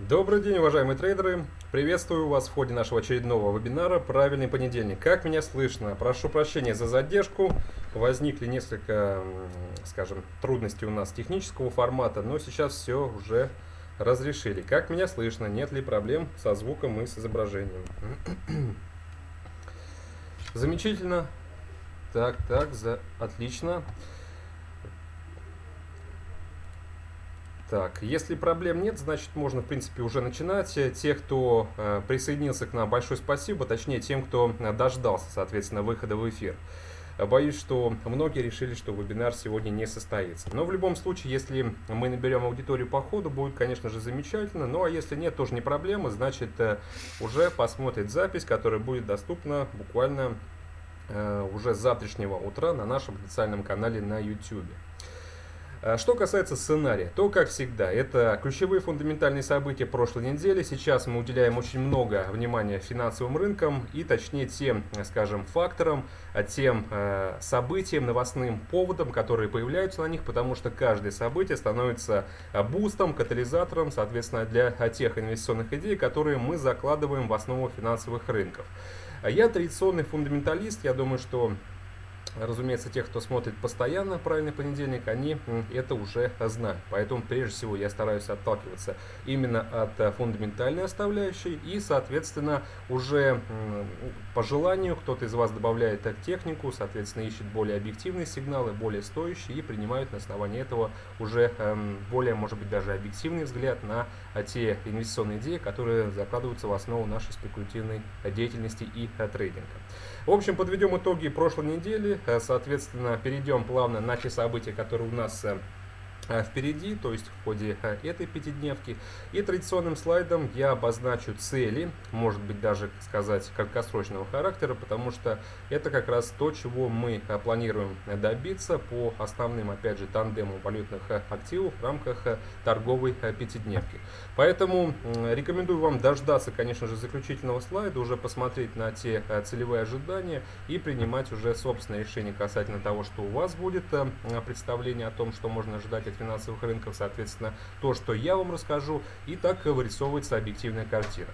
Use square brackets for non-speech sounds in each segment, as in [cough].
Добрый день, уважаемые трейдеры! Приветствую вас в ходе нашего очередного вебинара «Правильный понедельник». Как меня слышно? Прошу прощения за задержку. Возникли несколько, скажем, трудностей у нас технического формата, но сейчас все уже разрешили. Как меня слышно? Нет ли проблем со звуком и с изображением? [clears throat] Замечательно. Так, так, за... отлично. Так, если проблем нет, значит можно, в принципе, уже начинать. Те, кто э, присоединился к нам, большое спасибо, точнее тем, кто э, дождался, соответственно, выхода в эфир. Боюсь, что многие решили, что вебинар сегодня не состоится. Но в любом случае, если мы наберем аудиторию по ходу, будет, конечно же, замечательно. Ну а если нет, тоже не проблема. Значит, э, уже посмотрит запись, которая будет доступна буквально э, уже с завтрашнего утра на нашем официальном канале на YouTube. А что касается сценария, то, как всегда, это ключевые фундаментальные события прошлой недели. Сейчас мы уделяем очень много внимания финансовым рынкам и, точнее, тем, скажем, факторам, тем э, событиям, новостным поводам, которые появляются на них, потому что каждое событие становится бустом, катализатором, соответственно, для тех инвестиционных идей, которые мы закладываем в основу финансовых рынков. Я традиционный фундаменталист, я думаю, что Разумеется, те, кто смотрит постоянно «Правильный понедельник», они это уже знают. Поэтому, прежде всего, я стараюсь отталкиваться именно от э, фундаментальной оставляющей. И, соответственно, уже по желанию кто-то из вас добавляет технику, соответственно, ищет более объективные сигналы, более стоящие и принимают на основании этого уже эм, более, может быть, даже объективный взгляд на э, те инвестиционные идеи, которые закладываются в основу нашей спекулятивной деятельности и э, трейдинга. В общем, подведем итоги прошлой недели. Э, соответственно, перейдем плавно на те события, которые у нас э, впереди, то есть в ходе э, этой пятидневки. И традиционным слайдом я обозначу цели, может быть даже сказать краткосрочного характера, потому что это как раз то, чего мы э, планируем добиться по основным, опять же, тандему валютных активов в рамках торговой пятидневки. Поэтому рекомендую вам дождаться, конечно же, заключительного слайда, уже посмотреть на те целевые ожидания и принимать уже собственное решение касательно того, что у вас будет представление о том, что можно ожидать от финансовых рынков, соответственно, то, что я вам расскажу, и так вырисовывается объективная картина.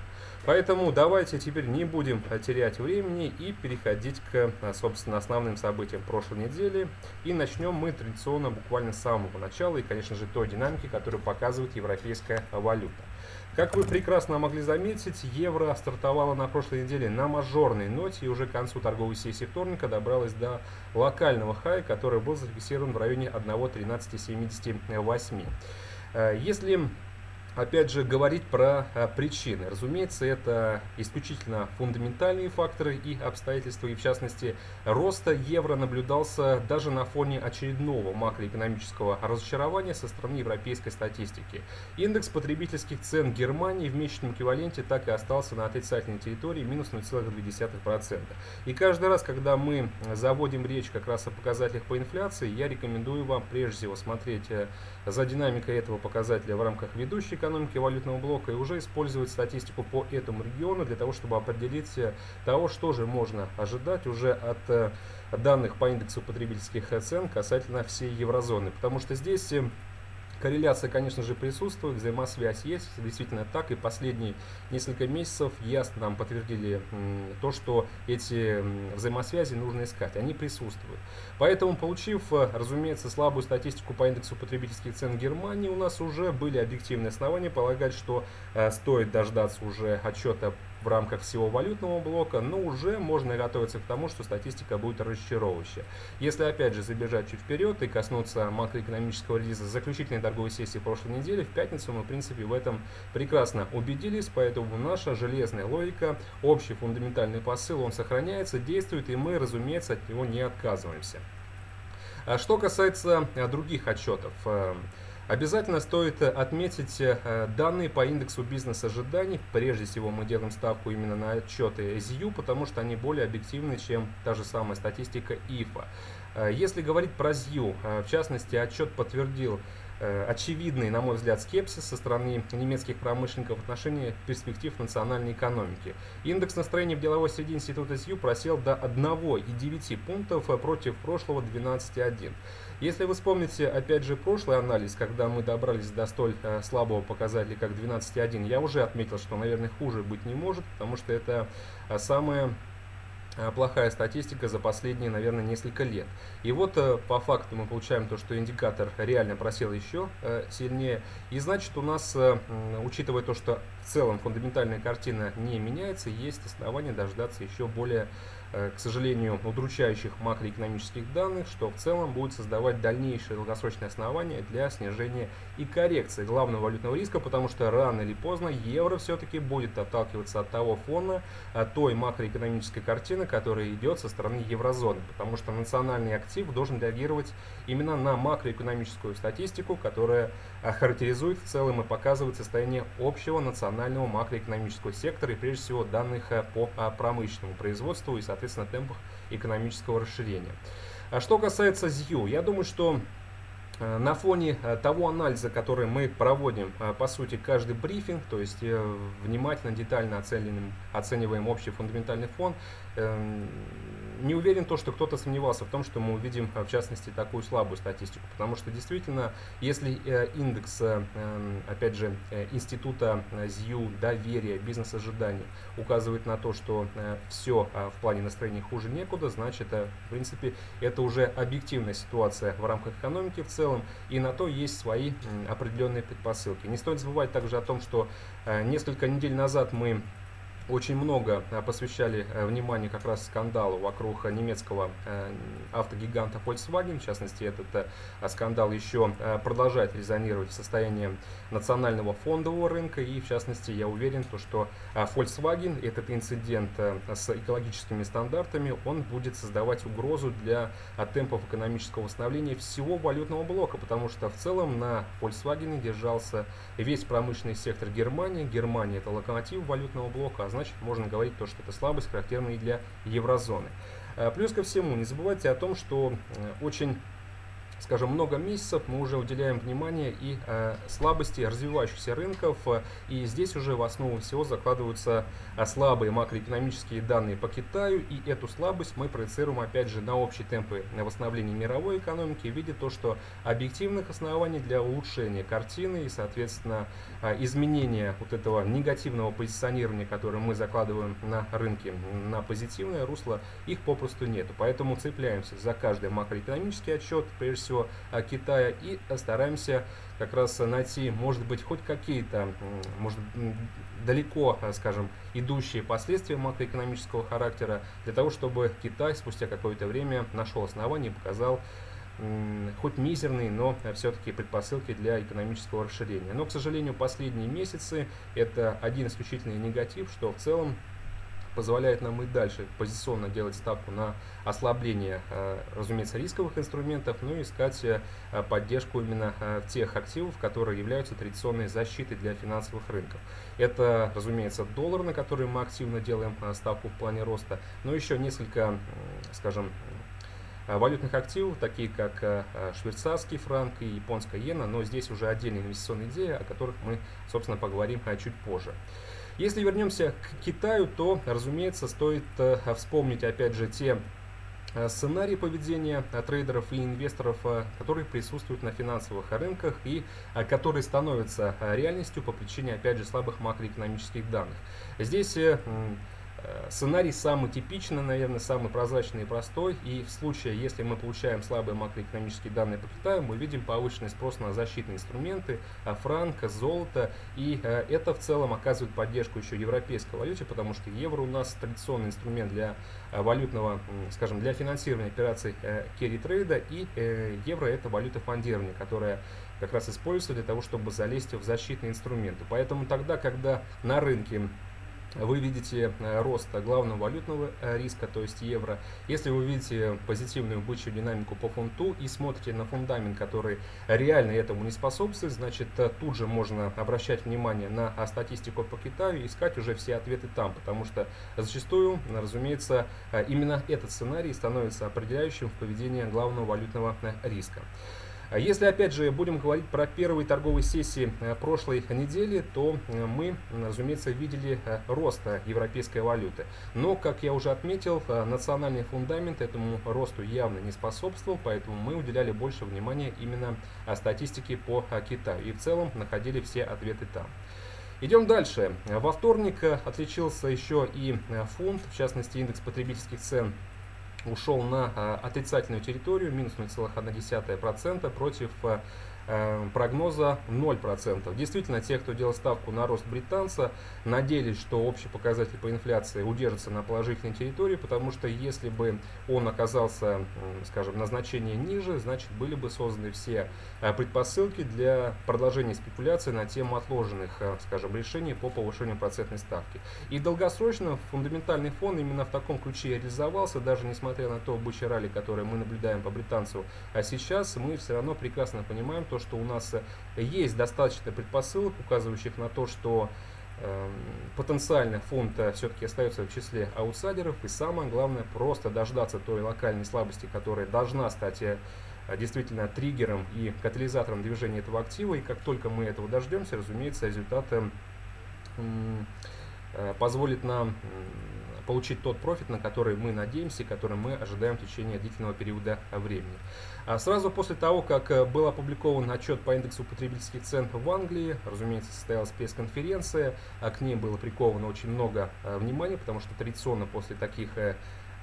Поэтому давайте теперь не будем терять времени и переходить к, собственно, основным событиям прошлой недели. И начнем мы традиционно буквально с самого начала и, конечно же, той динамики, которую показывает европейская валюта. Как вы прекрасно могли заметить, евро стартовало на прошлой неделе на мажорной ноте и уже к концу торговой сессии вторника добралась до локального хая, который был зафиксирован в районе 1.1378. Э, если опять же, говорить про а, причины. Разумеется, это исключительно фундаментальные факторы и обстоятельства, и в частности, роста евро наблюдался даже на фоне очередного макроэкономического разочарования со стороны европейской статистики. Индекс потребительских цен Германии в месячном эквиваленте так и остался на отрицательной территории минус 0,2%. И каждый раз, когда мы заводим речь как раз о показателях по инфляции, я рекомендую вам прежде всего смотреть э, за динамикой этого показателя в рамках ведущей экономики валютного блока и уже использовать статистику по этому региону для того, чтобы определить э, того, что же можно ожидать уже от э, данных по индексу потребительских цен касательно всей еврозоны. Потому что здесь э, Корреляция, конечно же, присутствует, взаимосвязь есть, действительно так, и последние несколько месяцев ясно нам подтвердили то, что эти взаимосвязи нужно искать, они присутствуют. Поэтому, получив, разумеется, слабую статистику по индексу потребительских цен Германии, у нас уже были объективные основания полагать, что э, стоит дождаться уже отчета в рамках всего валютного блока, но уже можно готовиться к тому, что статистика будет разочаровывающая. Если опять же забежать чуть вперед и коснуться макроэкономического релиза заключительной торговой сессии прошлой недели, в пятницу мы в принципе в этом прекрасно убедились, поэтому наша железная логика, общий фундаментальный посыл, он сохраняется, действует и мы, разумеется, от него не отказываемся. А что касается а, других отчетов, э, Обязательно стоит отметить э, данные по индексу бизнес-ожиданий. Прежде всего мы делаем ставку именно на отчеты ЗИУ, потому что они более объективны, чем та же самая статистика ИФА. Э, если говорить про э, в частности, отчет подтвердил очевидный, на мой взгляд, скепсис со стороны немецких промышленников в отношении перспектив национальной экономики. Индекс настроения в деловой среде института ЗЮ просел до 1,9 пунктов против прошлого 12,1. Если вы вспомните, опять же, прошлый анализ, когда мы добрались до столь э, слабого показателя, как 12.1, я уже отметил, что, наверное, хуже быть не может, потому что это э, э, плохая статистика за последние, наверное, несколько лет. И вот э, по факту мы получаем то, что индикатор реально просел еще э, сильнее. И значит у нас, учитывая то, что в целом фундаментальная картина не меняется, есть основания дождаться еще более Э, к сожалению, удручающих макроэкономических данных, что в целом будет создавать дальнейшие долгосрочные основания для снижения и коррекции главного валютного риска, потому что рано или поздно евро все-таки будет отталкиваться от того фона, от той макроэкономической картины, которая идет со стороны еврозоны, потому что национальный актив должен реагировать именно на макроэкономическую статистику, которая э, характеризует в целом и показывает состояние общего национального макроэкономического сектора и прежде всего данных э, по промышленному производству и, соответственно, темпах экономического расширения. А что касается ЗЮ, я думаю, что Э, на фоне э, того анализа, который мы проводим, по сути, каждый брифинг, то есть внимательно, детально оцениваем, оцениваем общий фундаментальный фон, эм, не уверен то, что кто-то сомневался в том, что мы увидим, в частности, такую слабую статистику. Потому что действительно, если индекс, эм, опять же, института ЗЮ, доверия, бизнес-ожидания указывает на то, что все в плане настроения хуже некуда, значит, в принципе, это уже объективная ситуация в рамках экономики в целом, и на то есть свои определенные предпосылки. Не стоит забывать также о том, что э, несколько недель назад мы очень много э, посвящали э, внимания как раз скандалу вокруг немецкого э, автогиганта Volkswagen. В частности, этот скандал еще продолжает резонировать в состоянии национального фондового рынка. И, в частности, я уверен, то, что Volkswagen, этот инцидент с экологическими стандартами, он будет создавать угрозу для темпов экономического восстановления всего валютного блока, потому что в целом на Volkswagen держался весь промышленный сектор Германии. Германия это локомотив валютного блока, а значит можно говорить то, что это слабость, характерная и для еврозоны. Э, плюс ко всему, не забывайте о том, что э, очень скажем, много месяцев мы уже уделяем внимание и э, слабости развивающихся рынков, и здесь уже в основу всего закладываются э, слабые макроэкономические данные по Китаю, и эту слабость мы проецируем опять же на общие темпы восстановления мировой экономики, видя то, что объективных оснований для улучшения картины и, соответственно, э, изменения вот этого негативного позиционирования, которое мы закладываем на рынке, на позитивное русло, их попросту нету. Поэтому цепляемся за каждый макроэкономический отчет, прежде всего Китая, и стараемся как раз найти, может быть, хоть какие-то, может, далеко, скажем, идущие последствия макроэкономического характера, для того, чтобы Китай спустя какое-то время нашел основание и показал хоть мизерные, но все-таки предпосылки для экономического расширения. Но, к сожалению, последние месяцы это один исключительный негатив, что в целом позволяет нам и дальше позиционно делать ставку на ослабление, э, разумеется, рисковых инструментов, ну и искать э, поддержку именно э, тех активов, которые являются традиционной защитой для финансовых рынков. Это, разумеется, доллар, на который мы активно делаем ставку в плане роста, но еще несколько, скажем, валютных активов, такие как швейцарский франк и японская иена, но здесь уже отдельная инвестиционная идея, о которых мы, собственно, поговорим чуть позже. Если вернемся к Китаю, то, разумеется, стоит э, вспомнить опять же те э, сценарии поведения э, трейдеров и инвесторов, которые присутствуют на финансовых рынках и которые становятся реальностью по причине, опять же, слабых макроэкономических данных. Здесь сценарий самый типичный, наверное, самый прозрачный и простой. И в случае, если мы получаем слабые макроэкономические данные по Китаю, мы видим повышенный спрос на защитные инструменты, а франк, золото. И э, это в целом оказывает поддержку еще европейской валюте, потому что евро у нас традиционный инструмент для э, валютного, скажем, для финансирования операций керри трейда. И евро это валюта фондирования, которая как раз используется для того, чтобы залезть в защитные инструменты. Поэтому тогда, когда на рынке вы видите э, рост главного валютного э, риска, то есть евро. Если вы видите позитивную бычью динамику по фунту и смотрите на фундамент, который реально этому не способствует, значит э, тут же можно обращать внимание на статистику по Китаю и искать уже все ответы там, потому что зачастую, разумеется, именно этот сценарий становится определяющим в поведении главного валютного риска. А если, опять же, будем говорить про первые торговые сессии э, прошлой недели, то э, мы, разумеется, видели э, рост европейской валюты. Но, как я уже отметил, национальный фундамент этому росту явно не способствовал, поэтому мы уделяли больше внимания именно статистике по Китаю. И в целом находили все ответы там. Идем дальше. Во вторник отличился еще и фунт, в частности индекс потребительских цен ушел на а, отрицательную территорию, минус 0,1% против а, прогноза 0%. Действительно, те, кто делал ставку на рост британца, надеялись, что общий показатель по инфляции удержится на положительной территории, потому что если бы он оказался, скажем, на значение ниже, значит были бы созданы все э, предпосылки для продолжения спекуляций на тему отложенных, э, скажем, решений по повышению процентной ставки. И долгосрочно фундаментальный фон именно в таком ключе реализовался, даже несмотря на то бычье ралли, которое мы наблюдаем по британцу, а сейчас мы все равно прекрасно понимаем то, что у нас э, есть достаточно предпосылок, указывающих на то, что э, потенциально фунт э, все-таки остается в числе аутсайдеров. И самое главное, просто дождаться той локальной слабости, которая должна стать э, действительно триггером и катализатором движения этого актива. И как только мы этого дождемся, разумеется, результат э, позволит нам получить тот профит, на который мы надеемся и который мы ожидаем в течение длительного периода времени. А сразу после того, как э, был опубликован отчет по индексу потребительских цен в Англии, разумеется, состоялась пресс-конференция, а к ней было приковано очень много э, внимания, потому что традиционно после таких э,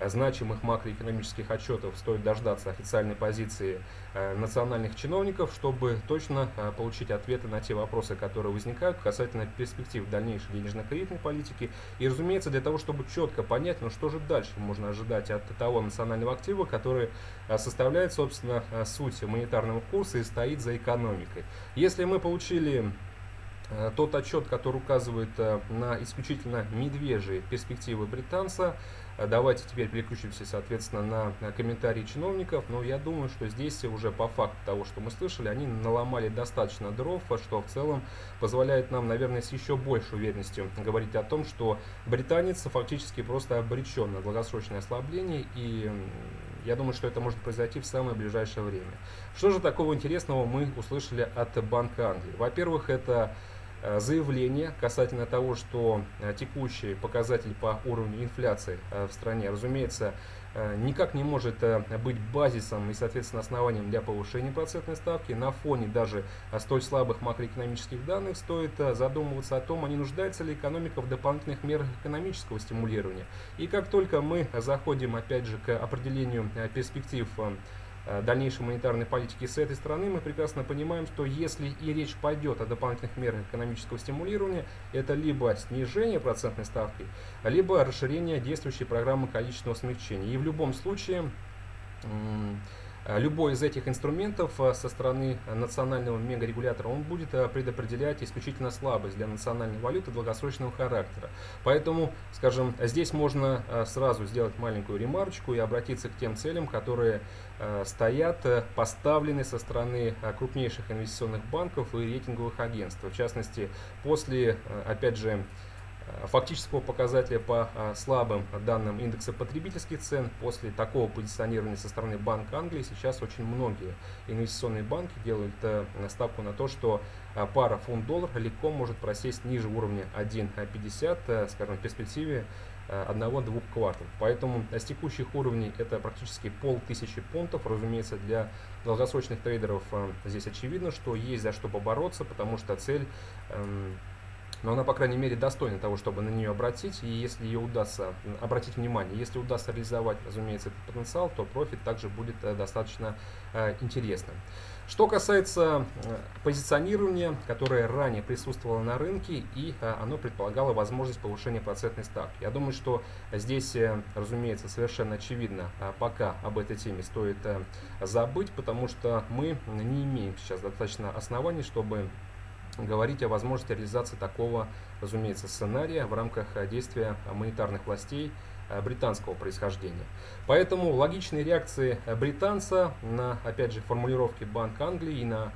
значимых макроэкономических отчетов стоит дождаться официальной позиции э, национальных чиновников, чтобы точно э, получить ответы на те вопросы, которые возникают касательно перспектив дальнейшей денежно-кредитной политики. И, разумеется, для того, чтобы четко понять, ну что же дальше можно ожидать от того национального актива, который э, составляет, собственно, суть монетарного курса и стоит за экономикой. Если мы получили тот отчет, который указывает на исключительно медвежьи перспективы британца, Давайте теперь переключимся, соответственно, на комментарии чиновников. Но я думаю, что здесь уже по факту того, что мы слышали, они наломали достаточно дров, что в целом позволяет нам, наверное, с еще большей уверенностью говорить о том, что британец фактически просто обречен на долгосрочное ослабление. И я думаю, что это может произойти в самое ближайшее время. Что же такого интересного мы услышали от Банка Англии? Во-первых, это заявление касательно того, что э, текущий показатель по уровню инфляции э, в стране, разумеется, никак не может быть базисом и, соответственно, основанием для повышения процентной ставки. На фоне даже столь слабых макроэкономических данных стоит задумываться о том, а не нуждается ли экономика в дополнительных мерах экономического стимулирования. И как только мы заходим, опять же, к определению перспектив Э, дальнейшей монетарной политики с этой стороны, мы прекрасно понимаем, что если и речь пойдет о дополнительных мерах экономического стимулирования, это либо снижение процентной ставки, либо расширение действующей программы количественного смягчения. И в любом случае Э, любой из этих инструментов э, со стороны национального мегарегулятора, он будет э, предопределять исключительно слабость для национальной валюты долгосрочного характера. Поэтому, скажем, здесь можно сразу сделать маленькую ремарочку и обратиться к тем целям, которые стоят, поставлены со стороны крупнейших инвестиционных банков и рейтинговых агентств. В частности, после, опять же, Э, фактического показателя по э, слабым данным индекса потребительских цен после такого позиционирования со стороны Банка Англии сейчас очень многие инвестиционные банки делают э, ставку на то, что пара фунт-доллар легко может просесть ниже уровня 1,50, скажем, в перспективе одного-двух кварталов. Поэтому с текущих уровней это практически полтысячи пунктов. Разумеется, для долгосрочных трейдеров здесь очевидно, что есть за что побороться, потому что цель эм, но она, по крайней мере, достойна того, чтобы на нее обратить, и если ее удастся обратить внимание, если удастся реализовать, разумеется, этот потенциал, то профит также будет э, достаточно э, интересным. Что касается э, позиционирования, которое ранее присутствовало на рынке, и оно предполагало возможность повышения процентной ставки. Я думаю, что здесь, разумеется, совершенно очевидно, пока об этой теме стоит забыть, потому что мы не имеем сейчас достаточно оснований, чтобы говорить о возможности реализации такого, разумеется, сценария в рамках э, действия монетарных властей британского происхождения. Поэтому логичной реакцией британца на, опять же, формулировки Банка Англии и на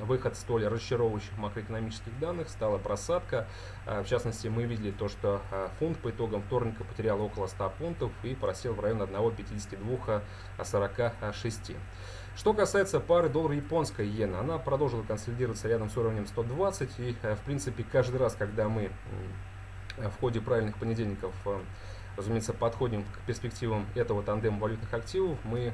выход столь разочаровывающих макроэкономических данных стала просадка. В частности, мы видели то, что фунт по итогам вторника потерял около 100 пунктов и просел в район 1,52-46. Что касается пары доллар-японская иена, она продолжила консолидироваться рядом с уровнем 120 и, в принципе, каждый раз, когда мы в ходе правильных понедельников разумеется, подходим к перспективам этого тандема валютных активов, мы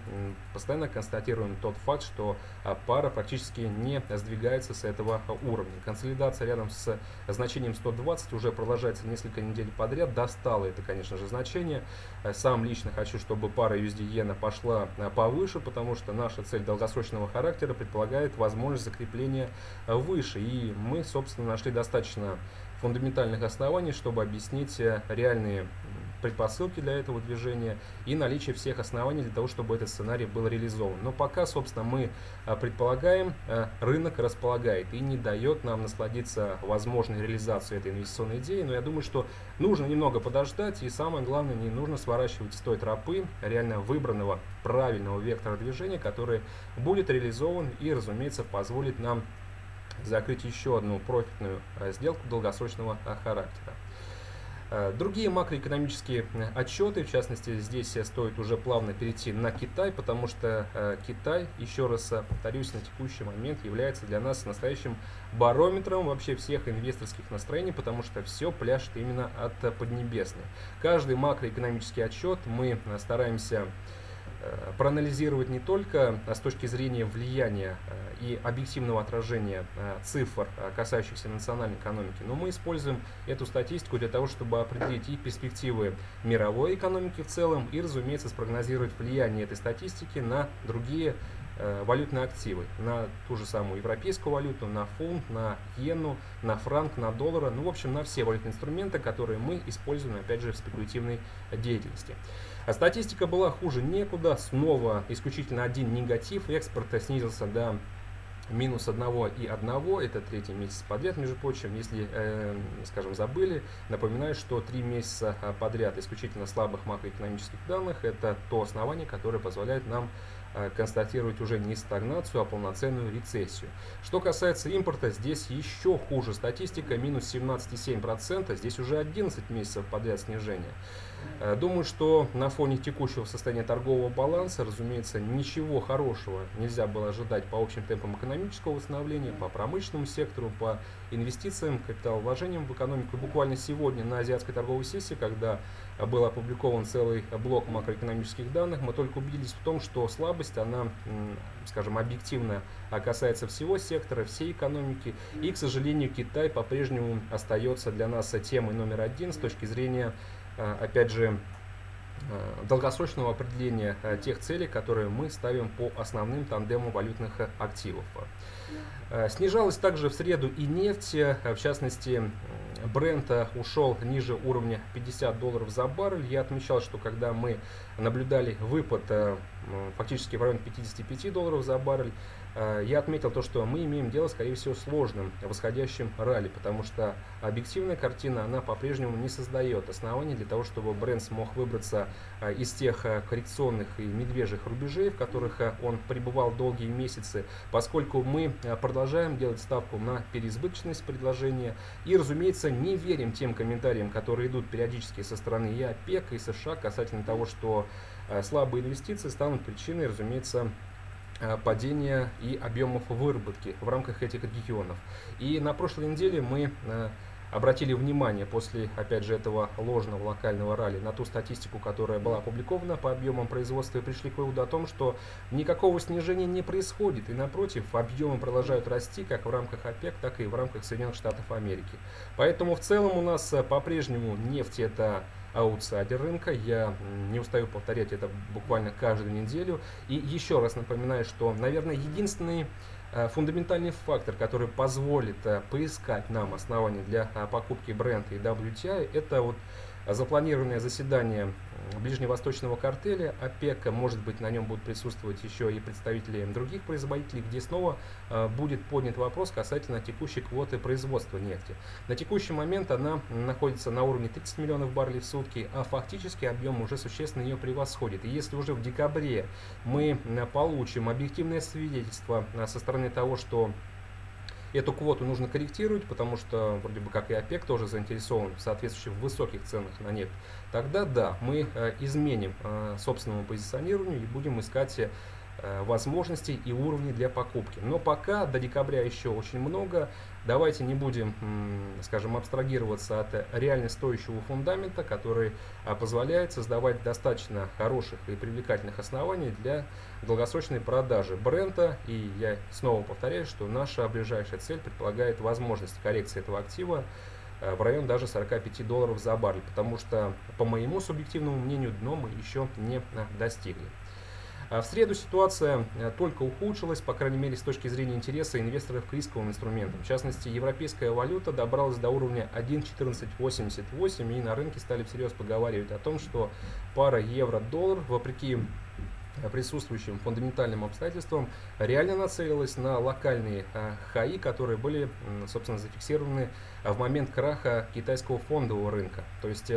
постоянно констатируем тот факт, что а, пара практически не сдвигается с этого уровня. Консолидация рядом с значением 120 уже продолжается несколько недель подряд, достала это, конечно же, значение. Э, сам лично хочу, чтобы пара USD-иена пошла а, повыше, потому что наша цель долгосрочного характера предполагает возможность закрепления э, выше. И мы, собственно, нашли достаточно фундаментальных оснований, чтобы объяснить э, реальные предпосылки для этого движения и наличие всех оснований для того, чтобы этот сценарий был реализован. Но пока, собственно, мы а, предполагаем, а, рынок располагает и не дает нам насладиться возможной реализацией этой инвестиционной идеи. Но я думаю, что нужно немного подождать и самое главное, не нужно сворачивать с той тропы реально выбранного правильного вектора движения, который будет реализован и, разумеется, позволит нам закрыть еще одну профитную а, сделку долгосрочного характера. Э, другие макроэкономические э, отчеты, в частности, здесь стоит уже плавно перейти на Китай, потому что э, Китай, еще раз повторюсь, на текущий момент является для нас настоящим барометром вообще всех инвесторских настроений, потому что все пляшет именно от Поднебесной. Каждый макроэкономический отчет мы стараемся Э, проанализировать не только а с точки зрения влияния э, и объективного отражения э, цифр, касающихся национальной экономики, но мы используем эту статистику для того, чтобы определить и перспективы мировой экономики в целом, и, разумеется, спрогнозировать влияние этой статистики на другие валютные активы, на ту же самую европейскую валюту, на фунт, на иену, на франк, на доллар, ну, в общем, на все валютные инструменты, которые мы используем, опять же, в спекулятивной деятельности. А статистика была хуже некуда. Снова исключительно один негатив. Экспорт снизился до минус одного и одного, это третий месяц подряд, между прочим, если, э, скажем, забыли, напоминаю, что три месяца подряд исключительно слабых макроэкономических данных, это то основание, которое позволяет нам Э, констатировать уже не стагнацию, а полноценную рецессию. Что касается импорта, здесь еще хуже статистика, минус 17,7%, здесь уже 11 месяцев подряд снижения. Э, думаю, что на фоне текущего состояния торгового баланса, разумеется, ничего хорошего нельзя было ожидать по общим темпам экономического восстановления, по промышленному сектору, по инвестициям, капиталовложениям в экономику. Буквально сегодня на азиатской торговой сессии, когда был опубликован целый блок макроэкономических данных, мы только убедились в том, что слабость, она, скажем, объективно касается всего сектора, всей экономики. И, к сожалению, Китай по-прежнему остается для нас темой номер один с точки зрения, опять же, а, долгосрочного определения а, тех целей, которые мы ставим по основным тандему валютных активов. Снижалась также в среду и нефть, в частности, Брента ушел ниже уровня 50 долларов за баррель. Я отмечал, что когда мы наблюдали выпад э, фактически в районе 55 долларов за баррель, Э, я отметил то, что мы имеем дело, скорее всего, с сложным восходящим ралли, потому что объективная картина, она по-прежнему не создает оснований для того, чтобы бренд смог выбраться э, из тех э, коррекционных и медвежьих рубежей, в которых он пребывал долгие месяцы, поскольку мы продолжаем делать ставку на переизбыточность предложения и, разумеется, не верим тем комментариям, которые идут периодически со стороны и ОПЕК, и США касательно того, что слабые инвестиции станут причиной, разумеется, Э, падения и объемов выработки в рамках этих регионов. И на прошлой неделе мы э, обратили внимание после, опять же, этого ложного локального ралли на ту статистику, которая была опубликована по объемам производства и пришли к выводу о том, что никакого снижения не происходит. И напротив, объемы продолжают расти как в рамках ОПЕК, так и в рамках Соединенных Штатов Америки. Поэтому в целом у нас э, по-прежнему нефть это аутсайдер рынка. Я не устаю повторять это буквально каждую неделю. И еще раз напоминаю, что, наверное, единственный э, фундаментальный фактор, который позволит э, поискать нам основания для э, покупки бренда и WTI, это вот запланированное заседание ближневосточного картеля ОПЕК, может быть на нем будут присутствовать еще и представители других производителей, где снова э, будет поднят вопрос касательно текущей квоты производства нефти. На текущий момент она находится на уровне 30 миллионов баррелей в сутки, а фактически объем уже существенно ее превосходит. И если уже в декабре мы получим объективное свидетельство со стороны того, что Эту квоту нужно корректировать, потому что вроде бы как и ОПЕК тоже заинтересован в соответствующих высоких ценах на нефть. Тогда да, мы э, изменим э, собственному позиционированию и будем искать э, возможностей и уровней для покупки. Но пока до декабря еще очень много. Давайте не будем, скажем, абстрагироваться от реально стоящего фундамента, который а, позволяет создавать достаточно хороших и привлекательных оснований для долгосрочной продажи бренда. И я снова повторяю, что наша ближайшая цель предполагает возможность коррекции этого актива а, в район даже 45 долларов за баррель, потому что, по моему субъективному мнению, дно мы еще не а, достигли. А в среду ситуация э, только ухудшилась, по крайней мере с точки зрения интереса инвесторов к рисковым инструментам. В частности, европейская валюта добралась до уровня 1.1488 и на рынке стали всерьез поговаривать о том, что пара евро-доллар, вопреки э, присутствующим фундаментальным обстоятельствам, реально нацелилась на локальные э, хаи, которые были, собственно, зафиксированы в момент краха китайского фондового рынка. То есть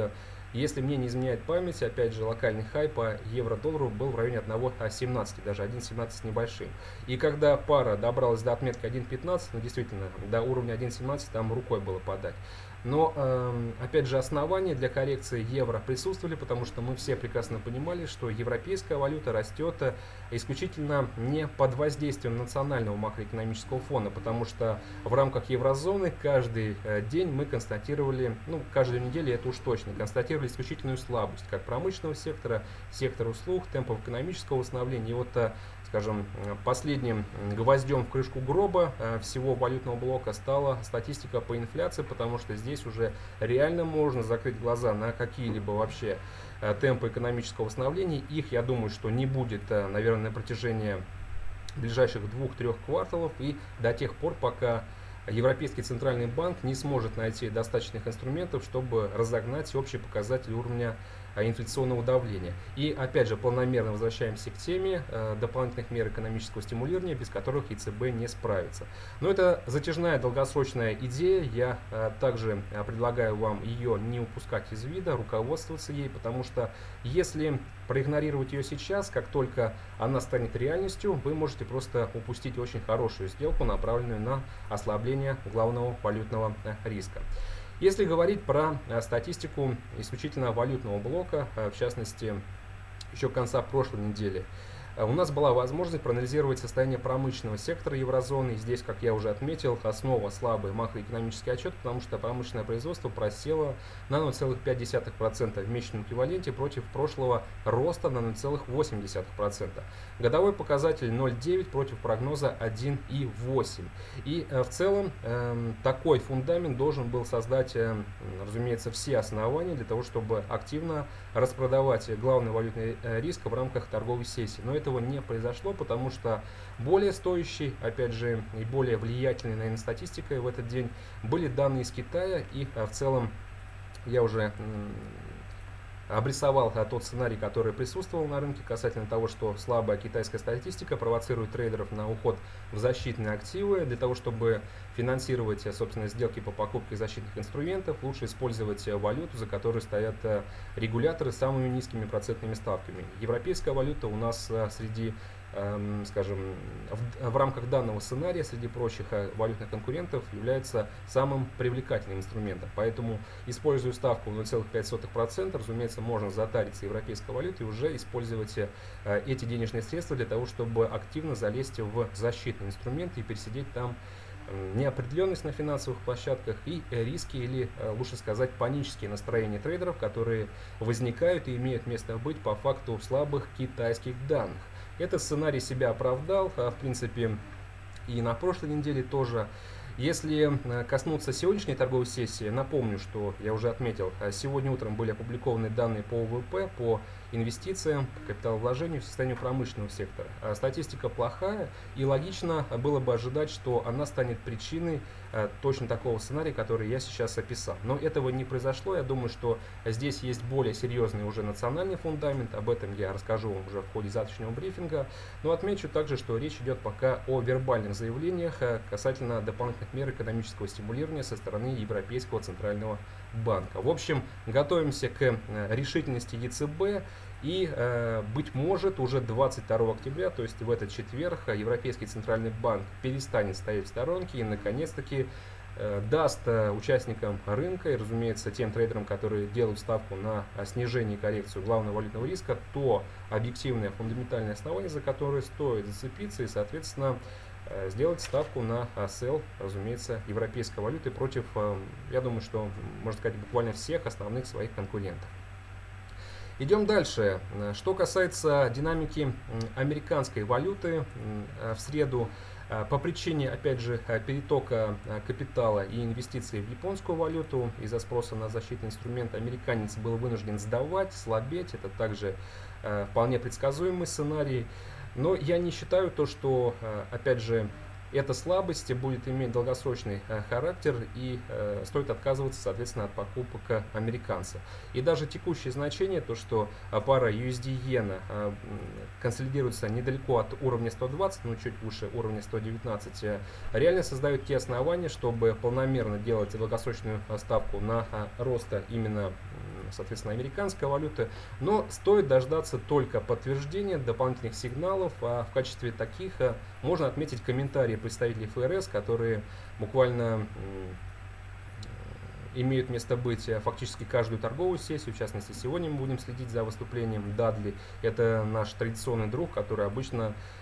если мне не изменяет память, опять же, локальный хай по евро-доллару был в районе 1,17, даже 1,17 небольшим. И когда пара добралась до отметки 1,15, ну действительно, до уровня 1,17 там рукой было подать. Но, э, опять же, основания для коррекции евро присутствовали, потому что мы все прекрасно понимали, что европейская валюта растет э, исключительно не под воздействием национального макроэкономического фона, потому что в рамках еврозоны каждый э, день мы констатировали, ну, каждую неделю это уж точно, констатировали исключительную слабость как промышленного сектора, сектора услуг, темпов экономического восстановления. И вот э, скажем, последним гвоздем в крышку гроба э, всего валютного блока стала статистика по инфляции, потому что здесь уже реально можно закрыть глаза на какие-либо вообще э, темпы экономического восстановления. Их, я думаю, что не будет, э, наверное, на протяжении ближайших двух-трех кварталов и до тех пор, пока Европейский центральный банк не сможет найти достаточных инструментов, чтобы разогнать общий показатель уровня инфляционного давления. И опять же, планомерно возвращаемся к теме э, дополнительных мер экономического стимулирования, без которых ЕЦБ не справится. Но это затяжная долгосрочная идея. Я э, также э, предлагаю вам ее не упускать из вида, руководствоваться ей, потому что если проигнорировать ее сейчас, как только она станет реальностью, вы можете просто упустить очень хорошую сделку, направленную на ослабление главного валютного риска. Если говорить про э, статистику исключительно валютного блока, э, в частности, еще конца прошлой недели, у нас была возможность проанализировать состояние промышленного сектора еврозоны. И здесь, как я уже отметил, основа слабый макроэкономический отчет, потому что промышленное производство просело на 0,5% в месячном эквиваленте против прошлого роста на 0,8%. Годовой показатель 0,9 против прогноза 1,8. И э, в целом эм, такой фундамент должен был создать, эм, разумеется, все основания для того, чтобы активно распродавать главный валютный э, риск в рамках торговой сессии. Но этого не произошло, потому что более стоящей, опять же, и более влиятельной, наверное, статистикой в этот день были данные из Китая, и а, в целом я уже обрисовал тот сценарий, который присутствовал на рынке касательно того, что слабая китайская статистика провоцирует трейдеров на уход в защитные активы. Для того, чтобы финансировать, собственно, сделки по покупке защитных инструментов, лучше использовать валюту, за которой стоят э, регуляторы с самыми низкими процентными ставками. Европейская валюта у нас э, среди скажем, в, в рамках данного сценария среди прочих э, валютных конкурентов является самым привлекательным инструментом. Поэтому, используя ставку 0,5%, разумеется, можно затариться европейской валютой и уже использовать э, эти денежные средства для того, чтобы активно залезть в защитные инструменты и пересидеть там неопределенность на финансовых площадках и риски или, э, лучше сказать, панические настроения трейдеров, которые возникают и имеют место быть по факту слабых китайских данных. Этот сценарий себя оправдал, а в принципе и на прошлой неделе тоже. Если э, коснуться сегодняшней торговой сессии, напомню, что я уже отметил, э, сегодня утром были опубликованы данные по ВВП, по инвестициям, по капиталовложению состоянию промышленного сектора. А статистика плохая, и логично было бы ожидать, что она станет причиной точно такого сценария, который я сейчас описал. Но этого не произошло. Я думаю, что здесь есть более серьезный уже национальный фундамент. Об этом я расскажу вам уже в ходе завтрашнего брифинга. Но отмечу также, что речь идет пока о вербальных заявлениях касательно дополнительных мер экономического стимулирования со стороны Европейского центрального банка. В общем, готовимся к решительности ЕЦБ и, э, быть может, уже 22 октября, то есть в этот четверг, Европейский Центральный Банк перестанет стоять в сторонке и, наконец-таки, э, даст э, участникам рынка и, разумеется, тем трейдерам, которые делают ставку на снижение и коррекцию главного валютного риска, то объективное фундаментальное основание, за которое стоит зацепиться и, соответственно, сделать ставку на сел, разумеется, европейской валюты против, я думаю, что, можно сказать, буквально всех основных своих конкурентов. Идем дальше. Что касается динамики американской валюты э, в среду, э, по причине, опять же, э, перетока капитала и инвестиций в японскую валюту из-за спроса на защитный инструмент, американец был вынужден сдавать, слабеть. Это также вполне предсказуемый сценарий. Но я не считаю то, что, опять же, эта слабость будет иметь долгосрочный э, характер и э, стоит отказываться, соответственно, от покупок американца. И даже текущее значение, то что э, пара USD-иена консолидируется недалеко от уровня 120, но чуть выше уровня 119, реально создают те основания, чтобы полномерно делать долгосрочную ставку на роста именно соответственно, американской валюты. Но стоит дождаться только подтверждения дополнительных сигналов, а в качестве таких можно отметить комментарии представителей ФРС, которые буквально имеют место быть э, фактически каждую торговую сессию. В частности, сегодня мы будем следить за выступлением Дадли. Это наш традиционный друг, который обычно Э,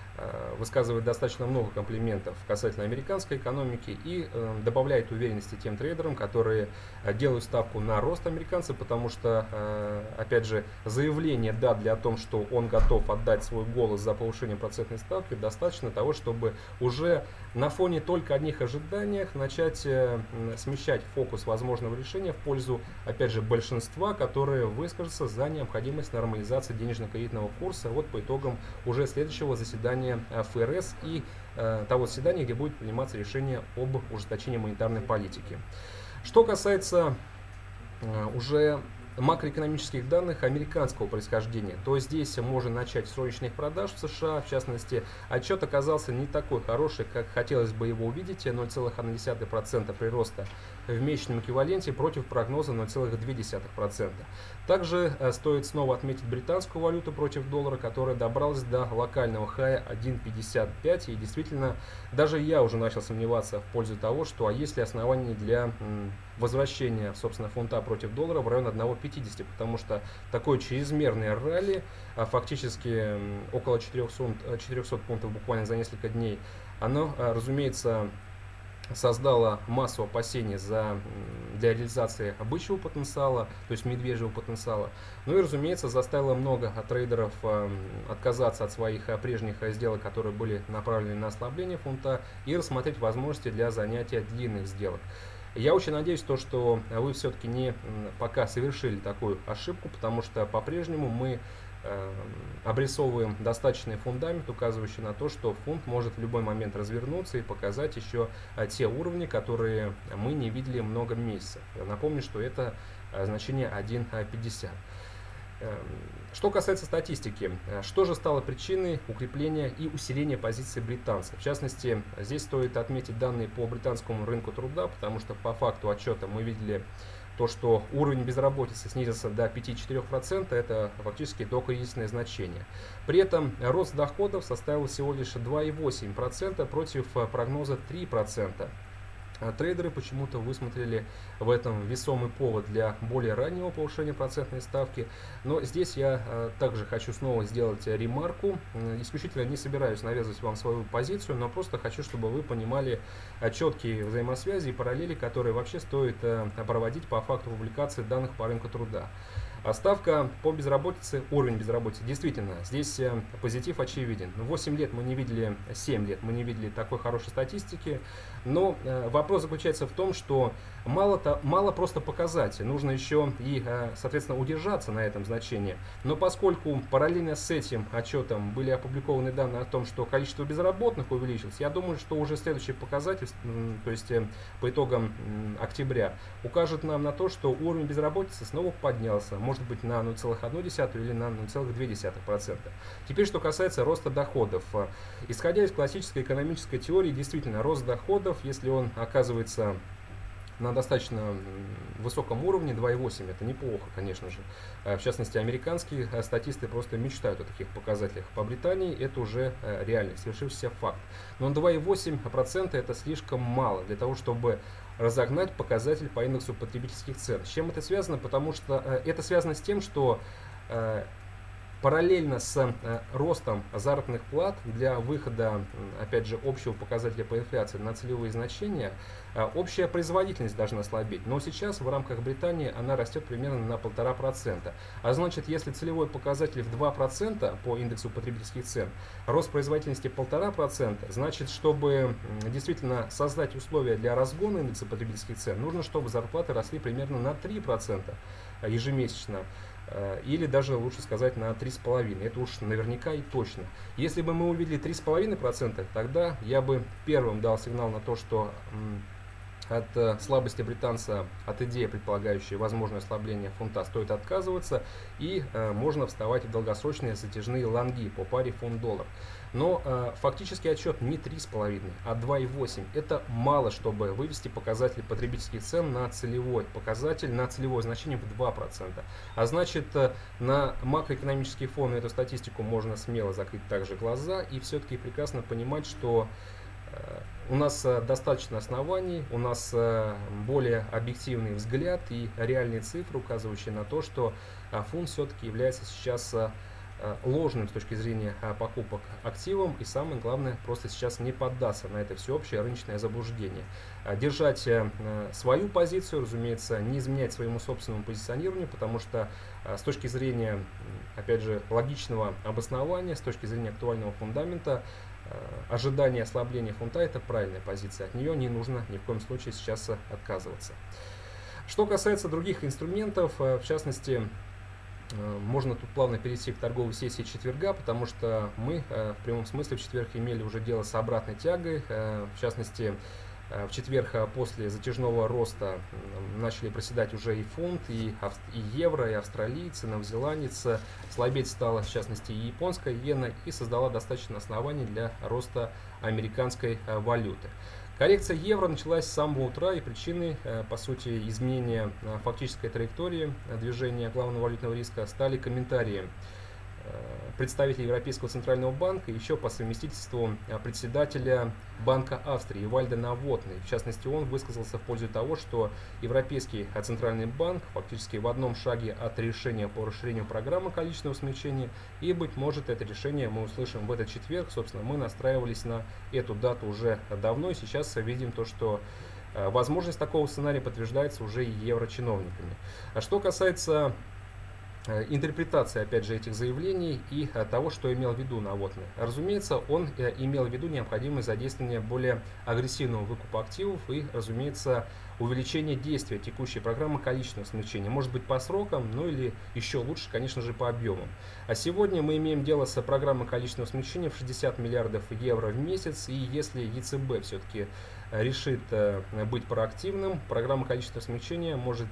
высказывает достаточно много комплиментов касательно американской экономики и э, добавляет уверенности тем трейдерам, которые э, делают ставку на рост американцев, потому что, э, опять же, заявление Дадли о том, что он готов отдать свой голос за повышение процентной ставки, достаточно того, чтобы уже на фоне только одних ожиданиях начать э, смещать фокус возможного решения в пользу, опять же, большинства, которые выскажутся за необходимость нормализации денежно-кредитного курса вот по итогам уже следующего заседания э, ФРС и э, того заседания, где будет приниматься решение об ужесточении монетарной политики. Что касается э, уже макроэкономических данных американского происхождения, то здесь можно начать с розничных продаж в США. В частности, отчет оказался не такой хороший, как хотелось бы его увидеть, 0,1% прироста в месячном эквиваленте против прогноза 0,2%. Также э, стоит снова отметить британскую валюту против доллара, которая добралась до локального хая 1.55. И действительно, даже я уже начал сомневаться в пользу того, что а есть ли основания для возвращения, собственно, фунта против доллара в район 1.50, потому что такое чрезмерное ралли, а фактически около 400, 400 пунктов буквально за несколько дней, оно, а, разумеется, создала массу опасений за, для реализации обычного потенциала, то есть медвежьего потенциала. Ну и, разумеется, заставила много трейдеров э, отказаться от своих э, прежних сделок, которые были направлены на ослабление фунта, и рассмотреть возможности для занятия длинных сделок. Я очень надеюсь, то, что вы все-таки не пока совершили такую ошибку, потому что по-прежнему мы обрисовываем достаточный фундамент, указывающий на то, что фунт может в любой момент развернуться и показать еще э, те уровни, которые мы не видели много месяцев. Напомню, что это э, значение 1.50. Эм, что касается статистики, э, что же стало причиной укрепления и усиления позиции британцев? В частности, здесь стоит отметить данные по британскому рынку труда, потому что по факту отчета мы видели то, что уровень безработицы снизился до 5-4%, это фактически докризисное значение. При этом рост доходов составил всего лишь 2,8% против прогноза 3%. А трейдеры почему-то высмотрели в этом весомый повод для более раннего повышения процентной ставки. Но здесь я а, также хочу снова сделать ремарку. Исключительно не собираюсь навязывать вам свою позицию, но просто хочу, чтобы вы понимали а, четкие взаимосвязи и параллели, которые вообще стоит проводить по факту публикации данных по рынку труда. А ставка по безработице, уровень безработицы, действительно, здесь э, позитив очевиден. 8 лет мы не видели, 7 лет мы не видели такой хорошей статистики, но э, вопрос заключается в том, что мало, то, мало просто показать, нужно еще и, э, соответственно, удержаться на этом значении. Но поскольку параллельно с этим отчетом были опубликованы данные о том, что количество безработных увеличилось, я думаю, что уже следующий показатель, то есть по итогам октября, укажет нам на то, что уровень безработицы снова поднялся, может быть на 0,1 или на 0,2%. Теперь, что касается роста доходов. Исходя из классической экономической теории, действительно, рост доходов, если он оказывается на достаточно высоком уровне, 2,8 это неплохо, конечно же. Э, в частности, американские э, статисты просто мечтают о таких показателях. По Британии это уже э, реальность, свершившийся факт. Но 2,8% это слишком мало для того, чтобы разогнать показатель по индексу потребительских цен. С чем это связано? Потому что это связано с тем, что Параллельно с э, ростом заработных плат для выхода, опять же, общего показателя по инфляции на целевые значения, э, общая производительность должна слабеть. Но сейчас в рамках Британии она растет примерно на 1,5%. А значит, если целевой показатель в 2% по индексу потребительских цен, рост производительности 1,5%, значит, чтобы действительно создать условия для разгона индекса потребительских цен, нужно, чтобы зарплаты росли примерно на 3% ежемесячно. Э, или даже лучше сказать на 3,5%. Это уж наверняка и точно. Если бы мы увидели 3,5%, тогда я бы первым дал сигнал на то, что от э, слабости британца, от идеи, предполагающей возможное ослабление фунта, стоит отказываться, и э, можно вставать в долгосрочные затяжные лонги по паре фунт-доллар. Но э, фактический отчет не 3,5, а 2,8. Это мало, чтобы вывести показатель потребительских цен на целевой показатель, на целевое значение в 2%. А значит, э, на макроэкономический фон эту статистику можно смело закрыть также глаза и все-таки прекрасно понимать, что у нас э, достаточно оснований, у нас э, более объективный взгляд и реальные цифры, указывающие на то, что э, фунт все-таки является сейчас ложным с точки зрения покупок активом и самое главное просто сейчас не поддаться на это всеобщее рыночное заблуждение. Держать свою позицию, разумеется, не изменять своему собственному позиционированию, потому что с точки зрения, опять же, логичного обоснования, с точки зрения актуального фундамента, ожидание ослабления фунта это правильная позиция. От нее не нужно ни в коем случае сейчас отказываться. Что касается других инструментов, в частности, Э, можно тут плавно перейти к торговой сессии четверга, потому что мы э, в прямом смысле в четверг имели уже дело с обратной тягой. Э, в частности, в четверг после затяжного роста начали проседать уже и фунт, и, и евро, и австралийцы, новозеландец. Слабеть стала, в частности, и японская иена, и создала достаточно оснований для роста американской валюты. Коррекция евро началась с самого утра, и причиной, э, по сути, изменения э, фактической траектории э, движения главного валютного риска стали комментарии Э, представителя Европейского центрального банка, еще по совместительству э, председателя Банка Австрии Вальда Навотный. В частности, он высказался в пользу того, что Европейский центральный банк фактически в одном шаге от решения по расширению программы количественного смягчения, и, быть может, это решение мы услышим в этот четверг. Собственно, мы настраивались на эту дату уже давно, и сейчас видим то, что э, возможность такого сценария подтверждается уже и еврочиновниками. А что касается Э, интерпретации, опять же, этих заявлений и э, того, что имел в виду Наводный. Разумеется, он э, имел в виду необходимое задействование более агрессивного выкупа активов и, разумеется, увеличение действия текущей программы количественного смягчения. Может быть по срокам, ну или еще лучше, конечно же, по объемам. А сегодня мы имеем дело с программой количественного смягчения в 60 миллиардов евро в месяц. И если ЕЦБ все-таки решит быть проактивным, программа количественного смягчения может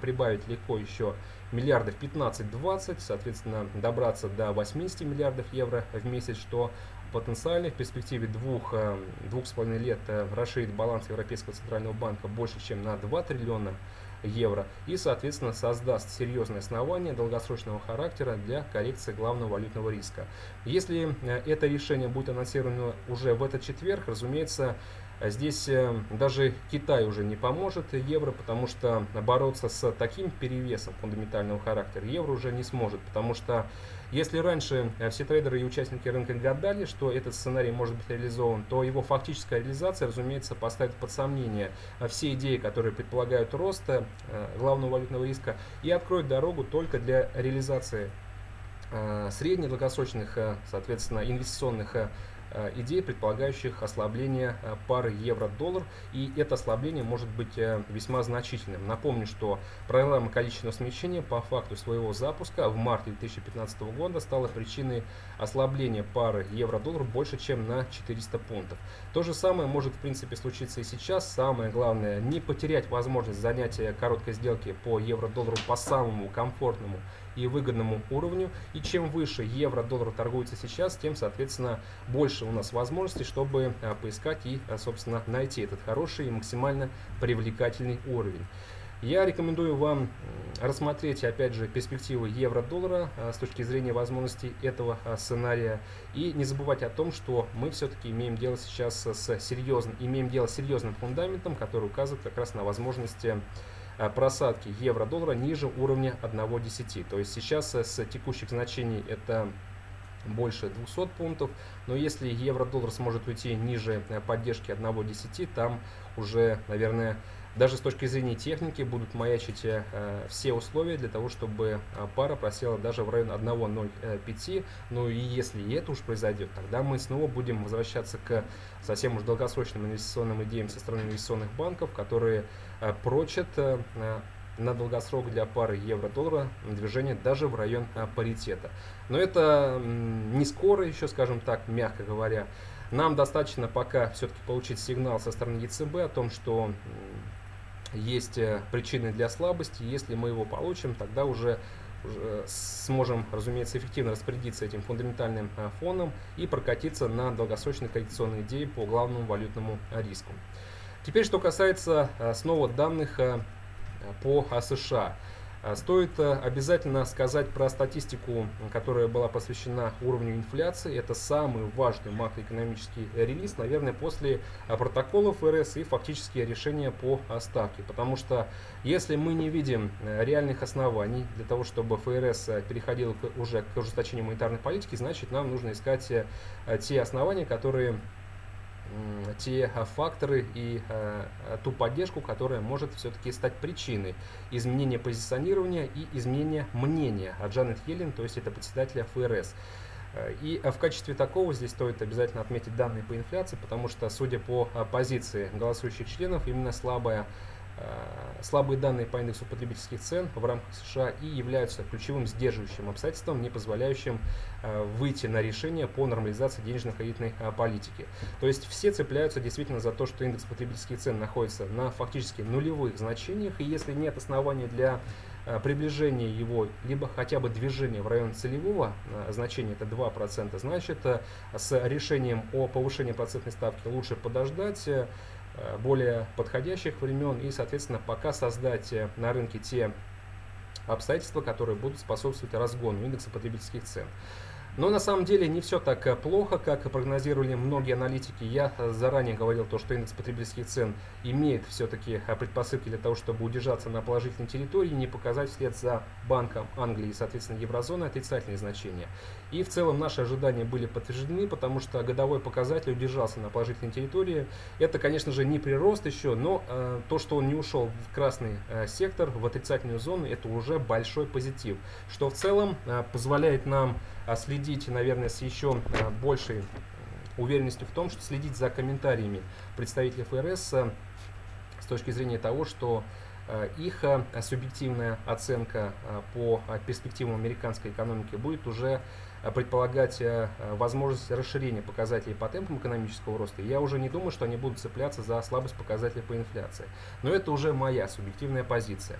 прибавить легко еще миллиардов 15-20, соответственно, добраться до 80 миллиардов евро в месяц, что потенциально в перспективе двух, э, двух с половиной лет э, расширит баланс Европейского центрального банка больше, чем на 2 триллиона евро и, соответственно, создаст серьезное основание долгосрочного характера для коррекции главного валютного риска. Если э, это решение будет анонсировано уже в этот четверг, разумеется, Здесь э, даже Китай уже не поможет евро, потому что бороться с таким перевесом фундаментального характера евро уже не сможет. Потому что если раньше э, все трейдеры и участники рынка гадали, что этот сценарий может быть реализован, то его фактическая реализация, разумеется, поставит под сомнение э, все идеи, которые предполагают рост главного валютного риска и откроет дорогу только для реализации средних долгосрочных, соответственно, инвестиционных идей, предполагающих ослабление э, пары евро-доллар, и это ослабление может быть э, весьма значительным. Напомню, что программа количественного смещения по факту своего запуска в марте 2015 года стала причиной ослабления пары евро-доллар больше, чем на 400 пунктов. То же самое может в принципе случиться и сейчас. Самое главное не потерять возможность занятия короткой сделки по евро-доллару по самому комфортному и выгодному уровню. И чем выше евро-доллар торгуется сейчас, тем, соответственно, больше у нас возможностей, чтобы а, поискать и, а, собственно, найти этот хороший и максимально привлекательный уровень. Я рекомендую вам рассмотреть, опять же, перспективы евро-доллара а, с точки зрения возможностей этого сценария. И не забывать о том, что мы все-таки имеем дело сейчас с серьезным, имеем дело с серьезным фундаментом, который указывает как раз на возможности просадки евро-доллара ниже уровня 1.10. То есть сейчас э, с текущих значений это больше 200 пунктов, но если евро-доллар сможет уйти ниже э, поддержки 1.10, там уже, наверное, даже с точки зрения техники будут маячить э, все условия для того, чтобы пара просела даже в район 1.05. Ну и если это уж произойдет, тогда мы снова будем возвращаться к совсем уж долгосрочным инвестиционным идеям со стороны инвестиционных банков, которые Э, прочат э, на долгосрок для пары евро-доллара движение даже в район э, паритета. Но это не скоро еще, скажем так, мягко говоря. Нам достаточно пока все-таки получить сигнал со стороны ЕЦБ о том, что есть причины для слабости. Если мы его получим, тогда уже сможем, разумеется, эффективно распорядиться этим фундаментальным фоном и прокатиться на долгосрочные коррекционные идеи по главному валютному риску. Теперь, что касается э, снова данных э, по США. Э, стоит обязательно сказать про статистику, которая была посвящена уровню инфляции. Это самый важный макроэкономический релиз, наверное, после протоколов РС и фактически решения по ставке. Потому что если мы не видим реальных оснований для того, чтобы ФРС переходил уже к ужесточению монетарной политики, значит нам нужно искать те основания, которые те а, факторы и э, ту поддержку, которая может все-таки стать причиной изменения позиционирования и изменения мнения от Джанет Йеллен, то есть это председателя ФРС. Э, и в качестве такого здесь стоит обязательно отметить данные по инфляции, потому что, судя по позиции голосующих членов, именно слабая Э, слабые данные по индексу потребительских цен в рамках США и являются ключевым сдерживающим обстоятельством, не позволяющим э, выйти на решение по нормализации денежно-кредитной э, политики. То есть все цепляются действительно за то, что индекс потребительских цен находится на фактически нулевых значениях, и если нет оснований для приближения его, либо хотя бы движения в район целевого значения, это 2%, значит с решением о повышении процентной ставки лучше подождать, Э, более подходящих времен и, соответственно, пока создать э, на рынке те обстоятельства, которые будут способствовать разгону индекса потребительских цен. Но на самом деле не все так э, плохо, как прогнозировали многие аналитики. Я э, заранее говорил то, что индекс потребительских цен имеет все-таки э, предпосылки для того, чтобы удержаться на положительной территории и не показать вслед за Банком Англии и, соответственно, еврозоны отрицательные значения. И в целом наши ожидания были подтверждены, потому что годовой показатель удержался на положительной территории. Это, конечно же, не прирост еще, но э, то, что он не ушел в красный э, сектор, в отрицательную зону, это уже большой позитив, что в целом э, позволяет нам следить, наверное, с еще а, большей уверенностью в том, что следить за комментариями представителей ФРС а, с точки зрения того, что их субъективная оценка по перспективам американской экономики будет уже Э, предполагать э, возможность расширения показателей по темпам экономического роста, я уже не думаю, что они будут цепляться за слабость показателей по инфляции. Но это уже моя субъективная позиция.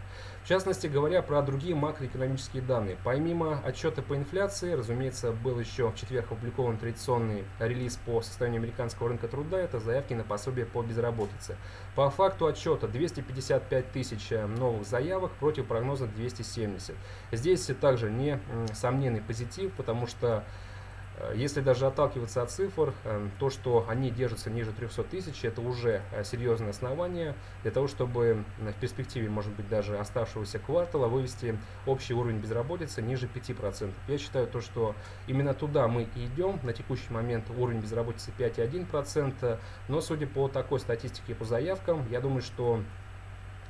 В частности, говоря про другие макроэкономические данные. Помимо отчета по инфляции, разумеется, был еще в четверг опубликован традиционный релиз по состоянию американского рынка труда. Это заявки на пособие по безработице. По факту отчета 255 тысяч э, новых заявок против прогноза 270. Здесь также не сомненный позитив, потому что если даже отталкиваться от цифр, э, то, что они держатся ниже 300 тысяч, это уже э, серьезное основание для того, чтобы в перспективе, может быть, даже оставшегося квартала вывести общий уровень безработицы ниже 5%. Я считаю то, что именно туда мы и идем. На текущий момент уровень безработицы 5,1%, но судя по такой статистике по заявкам, я думаю, что,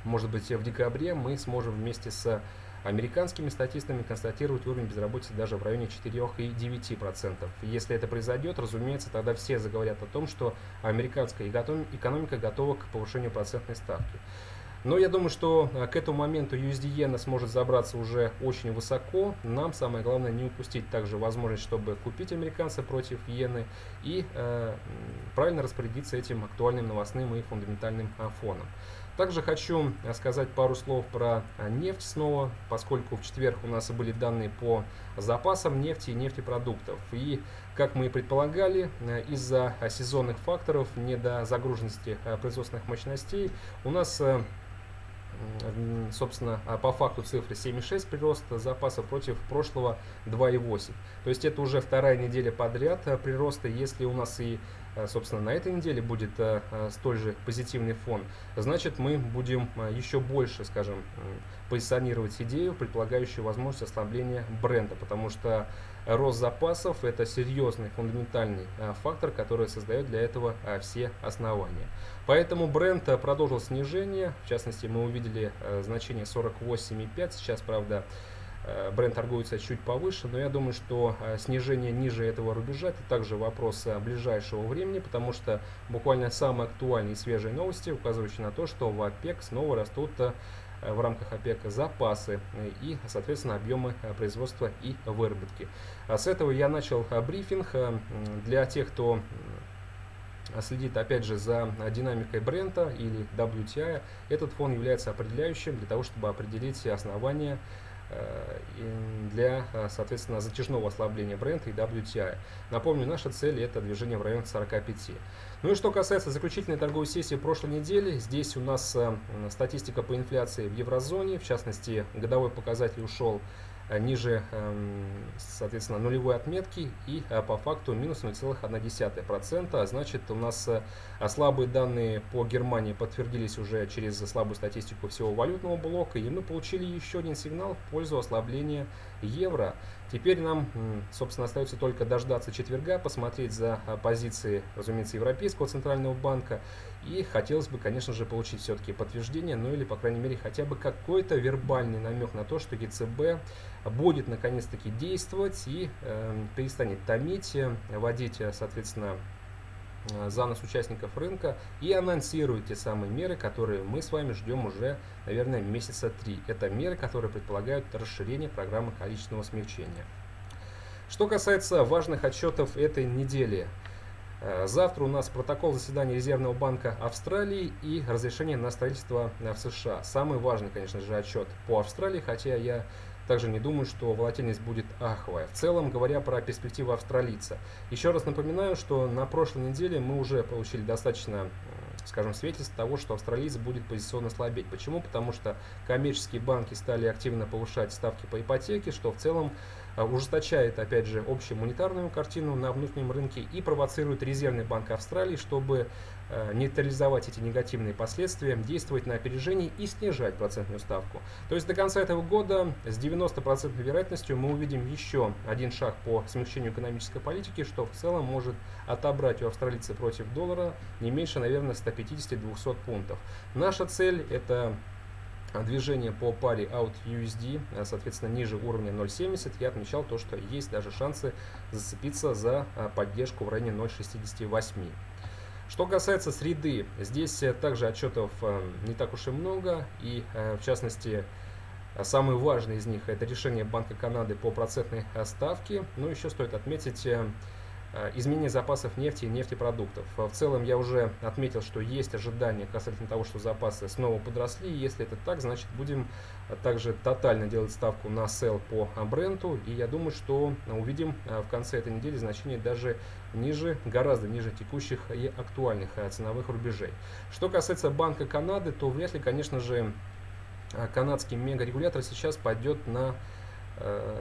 может быть, в декабре мы сможем вместе с американскими статистами констатировать уровень безработицы даже в районе 4,9%. Если это произойдет, разумеется, тогда все заговорят о том, что американская экономика готова к повышению процентной ставки. Но я думаю, что э, к этому моменту USD иена сможет забраться уже очень высоко. Нам самое главное не упустить также возможность, чтобы купить американца против иены и э, правильно распорядиться этим актуальным новостным и фундаментальным э, фоном. Также хочу э, сказать пару слов про нефть снова, поскольку в четверг у нас были данные по запасам нефти и нефтепродуктов. И, как мы и предполагали, из-за сезонных факторов, недозагруженности производственных мощностей, у нас собственно, а по факту цифры 7,6 прироста запаса против прошлого 2,8. То есть это уже вторая неделя подряд э, прироста. Если у нас и, э, собственно, на этой неделе будет э, столь же позитивный фон, значит мы будем еще больше, скажем, позиционировать идею, предполагающую возможность ослабления бренда, потому что рост запасов это серьезный фундаментальный фактор, который создает для этого все основания. Поэтому бренд продолжил снижение, в частности мы увидели значение 48,5, сейчас, правда, Э, бренд торгуется чуть повыше, но я думаю, что э, снижение ниже этого рубежа это также вопрос э, ближайшего времени, потому что буквально самые актуальные и свежие новости, указывающие на то, что в ОПЕК снова растут в рамках ОПЕК запасы и, соответственно, объемы производства и выработки. А с этого я начал брифинг для тех, кто следит опять же за динамикой бренда или WTI. Этот фон является определяющим для того, чтобы определить основания Э, для, э, соответственно, затяжного ослабления бренда и WTI. Напомню, наша цель это движение в районе 45. Ну и что касается заключительной торговой сессии прошлой недели, здесь у нас э, статистика по инфляции в еврозоне, в частности, годовой показатель ушел Э, ниже, эм, соответственно, нулевой отметки и э, по факту минус 0,1%. А значит, у нас э, слабые данные по Германии подтвердились уже через слабую статистику всего валютного блока, и мы получили еще один сигнал в пользу ослабления евро. Теперь нам, собственно, остается только дождаться четверга, посмотреть за позиции, разумеется, Европейского центрального банка. И хотелось бы, конечно же, получить все-таки подтверждение, ну или, по крайней мере, хотя бы какой-то вербальный намек на то, что ЕЦБ будет наконец-таки действовать и э, перестанет томить, вводить, соответственно, Э, за нас участников рынка и анонсирует те самые меры, которые мы с вами ждем уже, наверное, месяца три. Это меры, которые предполагают расширение программы количественного смягчения. Что касается важных отчетов этой недели. Э, завтра у нас протокол заседания Резервного банка Австралии и разрешение на строительство в США. Самый важный, конечно же, отчет по Австралии, хотя я также не думаю, что волатильность будет аховая. В целом, говоря про перспективу австралийца. Еще раз напоминаю, что на прошлой неделе мы уже получили достаточно скажем, свидетельств того, что австралиец будет позиционно слабеть. Почему? Потому что коммерческие банки стали активно повышать ставки по ипотеке, что в целом а, ужесточает, опять же, общую монетарную картину на внутреннем рынке и провоцирует Резервный банк Австралии, чтобы нейтрализовать эти негативные последствия, действовать на опережение и снижать процентную ставку. То есть до конца этого года с 90% вероятностью мы увидим еще один шаг по смягчению экономической политики, что в целом может отобрать у австралийца против доллара не меньше, наверное, 150-200 пунктов. Наша цель это движение по паре out USD, э, соответственно, ниже уровня 0.70, я отмечал то, что есть даже шансы зацепиться за э, поддержку в районе 0.68. Что касается среды, здесь э, также отчетов не так уж и много, и в частности, самый важный из них это решение Банка Канады по процентной ставке. Но еще стоит отметить Э, изменение запасов нефти и нефтепродуктов. Э, в целом я уже отметил, что есть ожидания касательно того, что запасы снова подросли. Если это так, значит будем также тотально делать ставку на сел по бренду. И я думаю, что увидим э, в конце этой недели значение даже ниже, гораздо ниже текущих и актуальных ценовых рубежей. Что касается Банка Канады, то вряд ли, конечно же, канадский мегарегулятор сейчас пойдет на Э,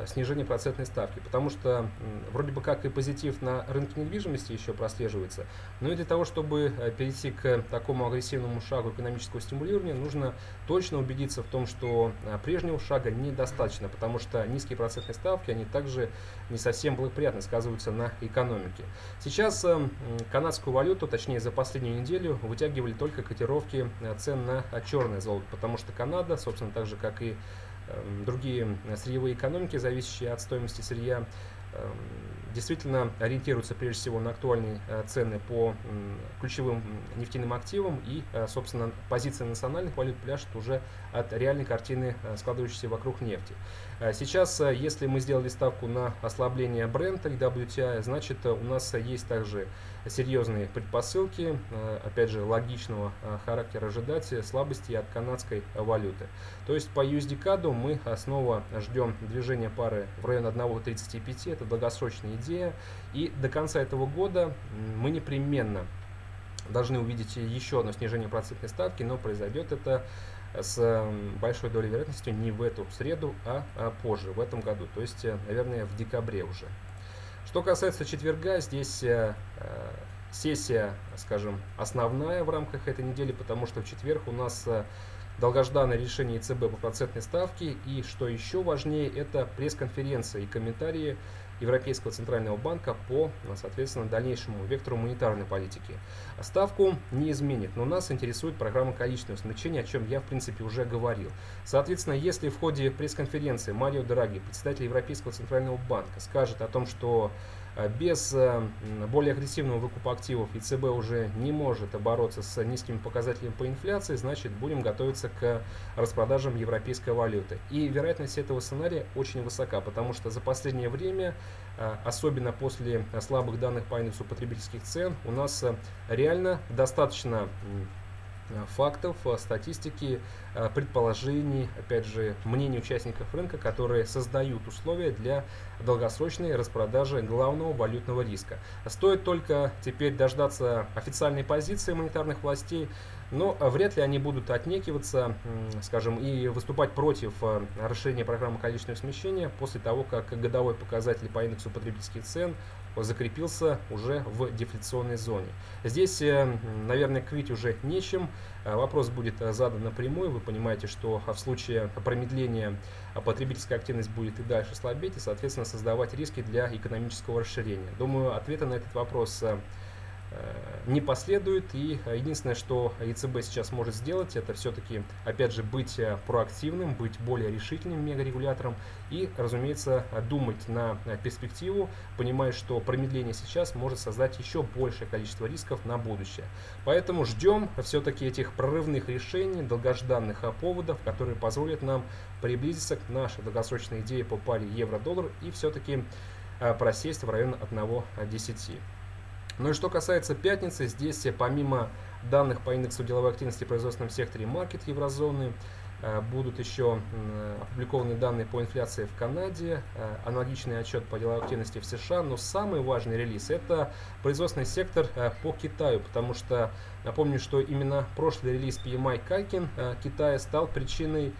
снижение процентной ставки, потому что вроде бы как и позитив на рынке недвижимости еще прослеживается, но и для того, чтобы э, перейти к такому агрессивному шагу экономического стимулирования, нужно точно убедиться в том, что э, прежнего шага недостаточно, потому что низкие процентные ставки, они также не совсем благоприятно сказываются на экономике. Сейчас канадскую валюту, точнее за последнюю неделю, вытягивали только котировки цен на черное золото, потому что Канада, собственно, так же как и другие сырьевые экономики, зависящие от стоимости сырья, Эм, действительно ориентируются прежде всего на актуальные э, цены по ключевым нефтяным активам и, э, собственно, позиция национальных валют пляшет уже от реальной картины, э, складывающейся вокруг нефти. Сейчас, если мы сделали ставку на ослабление бренда и WTI, значит у нас есть также серьезные предпосылки, опять же, логичного характера ожидать слабости от канадской валюты. То есть по USD CAD мы снова ждем движения пары в район 1.35, это долгосрочная идея. И до конца этого года мы непременно должны увидеть еще одно снижение процентной ставки, но произойдет это с большой долей вероятности не в эту среду, а, а позже, в этом году, то есть, э, наверное, в декабре уже. Что касается четверга, здесь э, э, сессия, скажем, основная в рамках этой недели, потому что в четверг у нас долгожданное решение ЕЦБ по процентной ставке и, что еще важнее, это пресс-конференция и комментарии Европейского центрального банка по, соответственно, дальнейшему вектору монетарной политики. Ставку не изменит, но нас интересует программа количественного смягчения, о чем я, в принципе, уже говорил. Соответственно, если в ходе пресс-конференции Марио Драги, председатель Европейского центрального банка, скажет о том, что без э, более агрессивного выкупа активов ЕЦБ уже не может бороться с низкими показателями по инфляции, значит будем готовиться к распродажам европейской валюты. И вероятность этого сценария очень высока, потому что за последнее время, э, особенно после слабых данных по индексу потребительских цен, у нас э, реально достаточно фактов, э, статистики, э, предположений, опять же, мнений участников рынка, которые создают условия для долгосрочной распродажи главного валютного риска. Стоит только теперь дождаться официальной позиции монетарных властей, но вряд ли они будут отнекиваться, скажем, и выступать против расширения программы количественного смещения после того, как годовой показатель по индексу потребительских цен закрепился уже в дефляционной зоне. Здесь, э, наверное, крыть уже нечем. Э, вопрос будет э, задан напрямую. Вы понимаете, что в случае промедления потребительская активность будет и дальше слабеть, и, соответственно, создавать риски для экономического расширения. Думаю, ответа на этот вопрос не последует. И единственное, что ЕЦБ сейчас может сделать, это все-таки, опять же, быть э, проактивным, быть более решительным мегарегулятором и, разумеется, думать на перспективу, понимая, что промедление сейчас может создать еще большее количество рисков на будущее. Поэтому ждем все-таки этих прорывных решений, долгожданных поводов, которые позволят нам приблизиться к нашей долгосрочной идее по паре евро-доллар и все-таки э, просесть в район 1,10. Ну и что касается пятницы, здесь помимо данных по индексу деловой активности в производственном секторе маркет еврозоны, э, будут еще опубликованы данные по инфляции в Канаде, э, аналогичный отчет по деловой активности в США, но самый важный релиз это производственный сектор э, по Китаю, потому что напомню, что именно прошлый релиз PMI Кайкин Китая стал причиной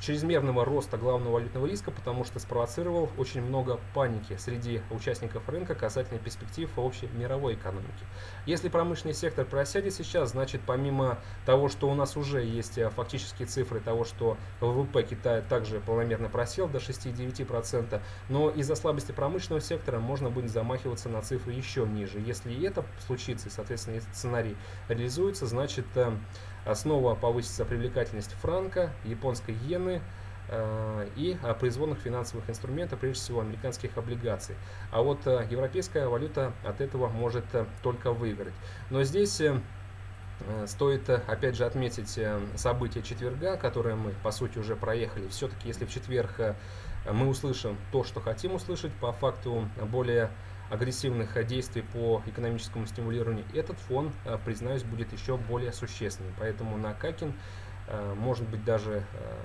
чрезмерного роста главного валютного риска, потому что спровоцировал очень много паники среди участников рынка касательно перспектив общей мировой экономики. Если промышленный сектор просядет сейчас, значит помимо того, что у нас уже есть э, фактические цифры того, что ВВП Китая также полномерно просел до 6,9%, но из-за слабости промышленного сектора можно будет замахиваться на цифры еще ниже. Если это случится, соответственно, этот сценарий реализуется, значит э, снова повысится привлекательность франка, японской иены э, и э, производных финансовых инструментов, прежде всего американских облигаций. А вот э, европейская валюта от этого может только выиграть. Но здесь Стоит опять же отметить события четверга, которые мы по сути уже проехали. Все-таки если в четверг мы услышим то, что хотим услышать, по факту более агрессивных действий по экономическому стимулированию, этот фон, э, признаюсь, будет еще более существенным. Поэтому на Какин, э, может быть, даже э,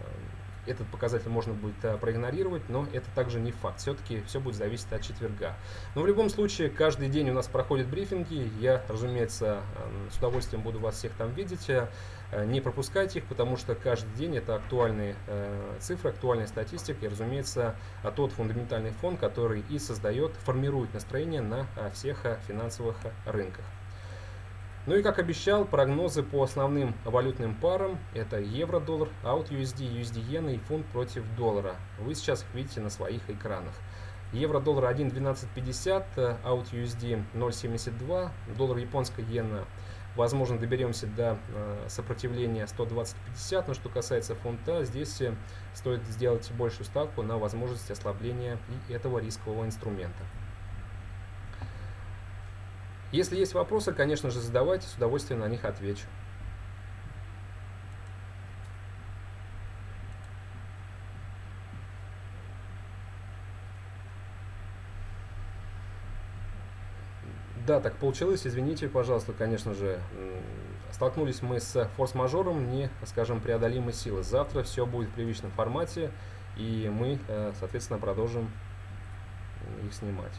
этот показатель можно будет проигнорировать, но это также не факт. Все-таки все будет зависеть от четверга. Но в любом случае, каждый день у нас проходят брифинги. Я, разумеется, с удовольствием буду вас всех там видеть. Э, не пропускайте их, потому что каждый день это актуальные э, цифры, актуальная статистика и, разумеется, тот фундаментальный фон, который и создает, формирует настроение на э, всех финансовых рынках. Ну и как обещал, прогнозы по основным валютным парам это евро-доллар, аут USD, USD иена и фунт против доллара. Вы сейчас их видите на своих экранах. Евро-доллар 1.1250, аут USD 0.72, доллар японская иена возможно, доберемся до сопротивления 120-50, но что касается фунта, здесь стоит сделать большую ставку на возможность ослабления этого рискового инструмента. Если есть вопросы, конечно же, задавайте, с удовольствием на них отвечу. Да, так получилось, извините, пожалуйста, конечно же. Столкнулись мы с форс-мажором не, скажем, преодолимой силы. Завтра все будет в привычном формате, и мы, э, соответственно, продолжим их снимать.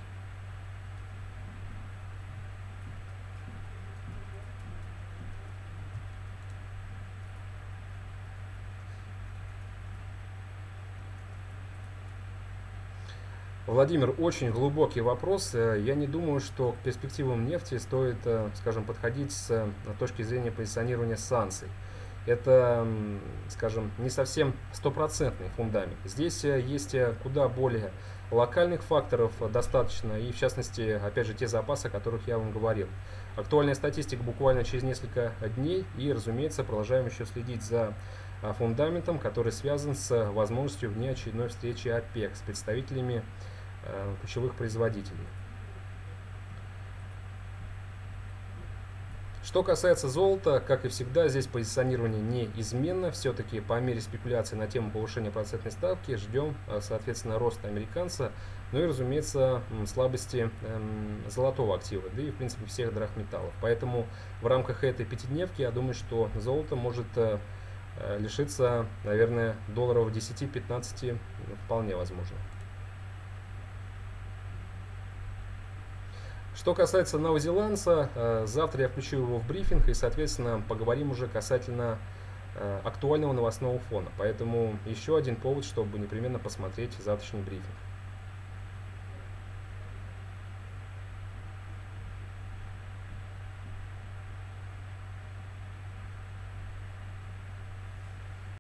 Владимир, очень глубокий вопрос. Э, я не думаю, что к перспективам нефти стоит, э, скажем, подходить с э, точки зрения позиционирования санкций. Это, скажем, не совсем стопроцентный фундамент. Здесь есть куда более локальных факторов достаточно, и в частности, опять же, те запасы, о которых я вам говорил. Актуальная статистика буквально через несколько дней, и, разумеется, продолжаем еще следить за фундаментом, который связан с возможностью внеочередной встречи ОПЕК с представителями ключевых производителей. Что касается золота, как и всегда, здесь позиционирование неизменно. Все-таки по мере спекуляции на тему повышения процентной ставки ждем, э, соответственно, роста американца, ну и, разумеется, слабости эм, золотого актива, да и, в принципе, всех драгметаллов. Поэтому в рамках этой пятидневки я думаю, что золото может э, лишиться, наверное, долларов 10-15 вполне возможно. Что касается новозеландца, э, завтра я включу его в брифинг и, соответственно, поговорим уже касательно э, актуального новостного фона. Поэтому еще один повод, чтобы непременно посмотреть завтрашний брифинг.